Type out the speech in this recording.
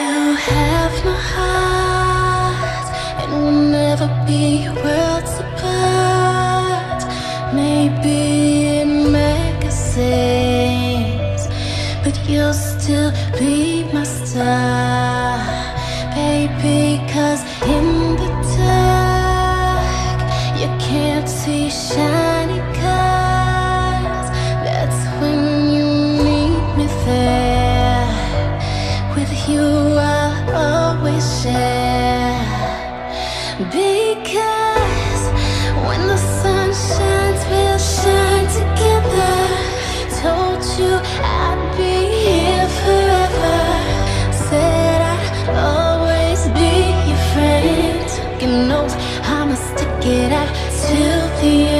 You have my heart, and we'll never be worlds apart. Maybe in magazines, but you'll still be my star, baby. Cause in the dark, you can't see shiny cars. That's when you need me there. With you, Because when the sun shines, we'll shine together. Told you I'd be here forever. Said I'd always be your friend. Taking notes, I'ma till the.